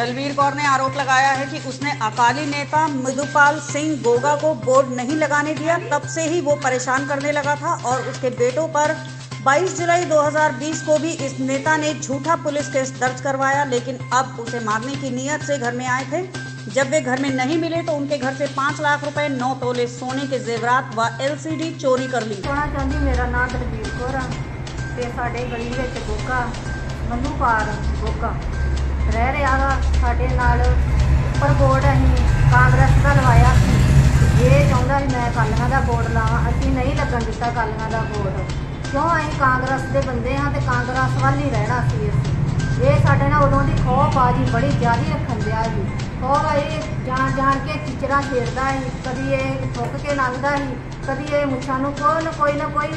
दलवीर कौर ने आरोप लगाया है कि उसने अकाली नेता मृदुपाल सिंह गोगा को बोर्ड नहीं लगाने दिया। तब से ही वो परेशान करने लगा था और उसके बेटों पर 22 जुलाई 2020 को भी इस नेता ने झूठा पुलिस केस दर्ज करवाया, लेकिन अब उसे मारने की नीयत से घर में आए थे। जब वे घर में नहीं मिले तो उनके घर से पाँच लाख रुपए, नौ तोले सोने के जेवरात व एलसीडी चोरी कर ली। सोना चाहिए मेरा नाम दलवीर कौर है। साढ़े गली गोगा गोगा। ਰਹਿ ਰਿਹਾ ਵਾ, ਸਾਡੇ ਨਾਲ ਉੱਪਰ ਵੋਟ ਅਸੀਂ ਕਾਂਗਰਸ ਦਾ ਲਵਾਇਆ ਸੀ। ਇਹ ਚਾਹੁੰਦਾ ਸੀ ਮੈਂ ਕਾਲੀਆਂ ਦਾ ਵੋਟ ਲਾਵਾਂ, ਅਸੀਂ ਨਹੀਂ ਲੱਗਣ ਦਿੱਤਾ ਕਾਲੀਆਂ ਦਾ ਵੋਟ। ਕਿਉਂ ਅਸੀਂ ਕਾਂਗਰਸ ਦੇ ਬੰਦੇ ਹਾਂ ਤੇ ਕਾਂਗਰਸ ਵੱਲ ਹੀ ਰਹਿਣਾ ਸੀ ਅਸੀਂ? ਇਹ ਸਾਡੇ ਨਾਲ ਉਦੋਂ ਦੀ ਖੋਹ ਬਾਜੀ ਬੜੀ ਜ਼ਿਆਦਾ ਰੱਖਣ ਦਿਆ ਜੀ ਖੋਹ ਇਹ ਜਾਣ ਜਾਣ ਕੇ ਚਿਚਰਾ ਛੇੜਦਾ ਸੀ, ਕਦੀ ਇਹ ਠੁੱਕ ਕੇ ਲੰਘਦਾ ਸੀ, ਕਦੀ ਇਹ ਮੁੱਛਾਂ ਨੂੰ ਕੋਈ ਨਾ ਕੋਈ ਨਾ ਕੋਈ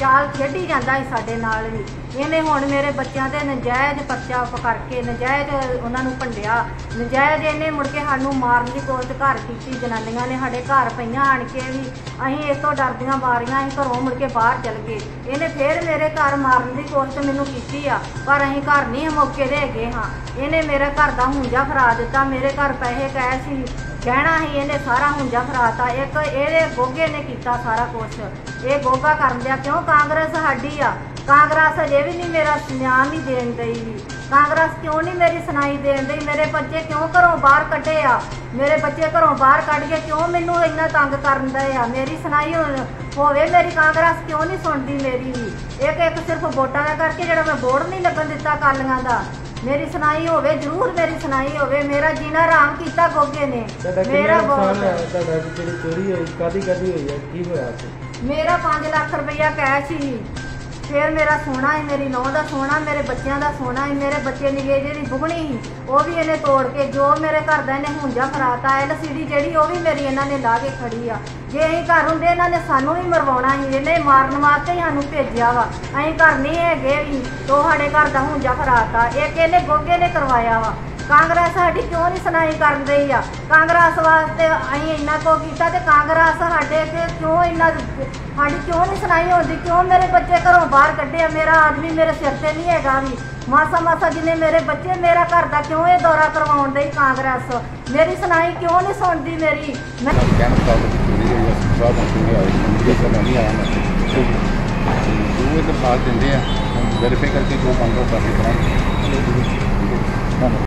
ਚਾਲ ਖੇਡੀ ਜਾਂਦਾ ਸੀ ਸਾਡੇ ਨਾਲ ਵੀ। ਇਹਨੇ ਹੁਣ ਮੇਰੇ ਬੱਚਿਆਂ ਤੇ ਨਜਾਇਜ਼ ਪਰਚਾ ਕਰਕੇ ਨਜਾਇਜ਼ ਉਹਨਾਂ ਨੂੰ ਭੰਡਿਆ। ਨਜਾਇਜ਼ ਇਹਨੇ ਮੁੜ ਕੇ ਸਾਨੂੰ ਮਾਰਨ ਦੀ ਕੋਸ਼ਿਸ਼ ਘਰ ਕੀਤੀ। ਜਨਾਨੀਆਂ ਨੇ ਸਾਡੇ ਘਰ ਪਈਆਂ ਆਣ ਕੇ ਵੀ ਅਸੀਂ ਇਸ ਤੋਂ ਡਰਦੀਆਂ ਮਾਰੀਆਂ ਅਸੀਂ ਘਰੋਂ ਮੁੜ ਕੇ ਬਾਹਰ ਚਲ ਗਏ। ਇਹਨੇ ਫੇਰ ਮੇਰੇ ਘਰ ਮਾਰਨ ਦੀ ਕੋਸ਼ਿਸ਼ ਮੈਨੂੰ ਕੀਤੀ ਆ, ਪਰ ਅਸੀਂ ਘਰ ਨਹੀਂ ਮੌਕੇ ਦੇ ਗਏ ਹਾਂ। ਇਹਨੇ ਮੇਰੇ ਘਰ ਦਾ ਹੁੰਜਾ ਫਰਾ ਦਿੱਤਾ। ਮੇਰੇ ਘਰ ਪੈਸੇ ਕਹੇ ਸੀ। ਕਹਿਣਾ ਹੀ ਇਹਨੇ ਸਾਰਾ ਹੁੰਜਾ ਫਰਾਤਾ। ਇੱਕ ਇਹਦੇ ਗੋਗੇ ਨੇ ਕੀਤਾ ਸਾਰਾ ਕੁਝ ਇਹ ਗੋਗਾ ਕਰਨ ਦਿਆ, ਕਿਉਂ? ਕਾਂਗਰਸ ਸਾਡੀ ਆ। ਕਾਂਗਰਸ ਅਜੇ ਵੀ ਨਹੀਂ ਮੇਰਾ ਸੁਨਿਆਰ ਨਹੀਂ ਦੇਣ ਦਈ ਕਾਂਗਰਸ ਕਿਉਂ ਨਹੀਂ ਮੇਰੀ ਸੁਣਾਈ ਦੇਣ ਦਈ ਮੇਰੇ ਬੱਚੇ ਕਿਉਂ ਘਰੋਂ ਬਾਹਰ ਕੱਢੇ ਆ? ਮੇਰੇ ਬੱਚੇ ਘਰੋਂ ਬਾਹਰ ਕੱਢ ਕੇ ਕਿਉਂ ਮੈਨੂੰ ਇੰਨਾ ਤੰਗ ਕਰਨ ਦਏ ਆ? ਮੇਰੀ ਸੁਣਾਈ ਹੋਵੇ ਮੇਰੀ ਕਾਂਗਰਸ ਕਿਉਂ ਨਹੀਂ ਸੁਣਦੀ ਮੇਰੀ ਵੀ? ਇੱਕ ਇੱਕ ਸਿਰਫ ਵੋਟਾਂ ਦਾ ਕਰਕੇ ਜਿਹੜਾ ਮੈਂ ਵੋਟ ਨਹੀਂ ਲੱਗਣ ਦਿੱਤਾ ਕਾਲੀਆਂ ਦਾ। ਮੇਰੀ ਸੁਣਾਈ ਹੋਵੇ ਜ਼ਰੂਰ ਮੇਰੀ ਸੁਣਾਈ ਹੋਵੇ। ਮੇਰਾ ਜੀਣਾ ਆਰਾਮ ਕੀਤਾ ਗੋਗੇ ਨੇ। ਤੁਹਾਡਾ ਕਿੰਨਾ ਮੇਰਾ ਬਹੁਤ ਤੁਹਾਡਾ ਜਿਹੜੀ ਚੋਰੀ ਹੋਈ ਕਾਦੀ ਕਾਦੀ ਹੋਈ ਹੈ ਕੀ ਹੋਇਆ ਸੀ ਮੇਰਾ 5 ਲੱਖ ਰੁਪਈਆ ਕੈਸ਼ ਸੀ। ਫਿਰ ਮੇਰਾ ਸੋਨਾ ਹੈ ਮੇਰੀ ਨੌਂ ਦਾ ਸੋਨਾ, ਮੇਰੇ ਬੱਚਿਆਂ ਦਾ ਸੋਨਾ ਹੈ ਮੇਰੇ ਬੱਚੇ ਨਿਗੇ ਜਿਹੜੀ ਬੁਗਣੀ ਸੀ, ਉਹ ਵੀ ਇਹਨੇ ਤੋੜ ਕੇ ਜੋ ਮੇਰੇ ਘਰ ਦਾ ਇਹਨੇ ਹੁੰਜਾ ਫਰਾਤਾ ਐਲਸੀਡੀ ਜਿਹੜੀ ਉਹ ਵੀ ਮੇਰੀ ਇਹਨਾਂ ਨੇ ਲਾ ਕੇ ਖੜੀ ਆ। ਜੇ ਅਸੀਂ ਘਰ ਹੁੰਦੇ, ਇਹਨਾਂ ਨੇ ਸਾਨੂੰ ਵੀ ਮਰਵਾਉਣਾ ਸੀ, ਇਹਨੇ ਮਾਰਨ ਵਾਸਤੇ ਹੀ ਸਾਨੂੰ ਭੇਜਿਆ ਵਾ। ਅਸੀਂ ਘਰ ਨਹੀਂ ਹੈਗੇ ਵੀ ਉਹ ਸਾਡੇ ਘਰ ਦਾ ਹੁੰਜਾ ਫਰਾਤਾ, ਇੱਕ ਇਹਨੇ ਗੋਗੇ ਨੇ ਕਰਵਾਇਆ ਵਾ। ਕਾਂਗਰਸ ਸਾਡੀ ਕਿਉਂ ਨਹੀਂ ਸੁਣਾਈ ਕਰਨ ਰਹੀ ਆ? ਕਾਂਗਰਸ ਵਾਸਤੇ ਅਸੀਂ ਇੰਨਾ ਕੋ ਕੀਤਾ ਤੇ ਕਾਂਗਰਸ ਸਾਡੇ ਤੇ ਕਿਉਂ ਇੰਨਾ ਸਾਡੀ ਕਿਉਂ ਨਹੀਂ ਸੁਣਾਈ ਹੁੰਦੀ? ਕਿਉਂ ਮੇਰੇ ਬੱਚੇ ਘਰੋਂ ਬਾਹਰ ਕੱਢਿਆ? ਮੇਰਾ ਆਦਮੀ ਮੇਰੇ ਸਿਰ ਤੇ ਨਹੀਂ ਹੈਗਾ ਵੀ। ਮਾਸਾ ਮਾਸਾ ਜਿਨੇ ਮੇਰੇ ਬੱਚੇ, ਮੇਰਾ ਘਰ ਦਾ ਕਿਉਂ ਇਹ ਦੌਰਾ ਕਰਵਾਉਣ ਦੇ ਕਾਂਗਰਸ? ਮੇਰੀ ਸੁਣਾਈ ਕਿਉਂ ਨਹੀਂ ਸੁਣਦੀ ਮੇਰੀ? ਮੈਂ ਕਹਿਣ ਮੁਤਾਬਕ ਚੋਰੀ ਹੋਈ ਹੈ ਸਵਾਦ ਆਇਆ ਨਹੀਂ ਆਇਆ ਮੈਂ ਉਹ ਇਹ ਬਾਤ ਦਿੰਦੇ ਆ ਵੈਰੀਫਾਈ ਕਰਕੇ ਜੋ ਮੰਗੋ ਕਰਦੇ ਕਰਾਂਗੇ।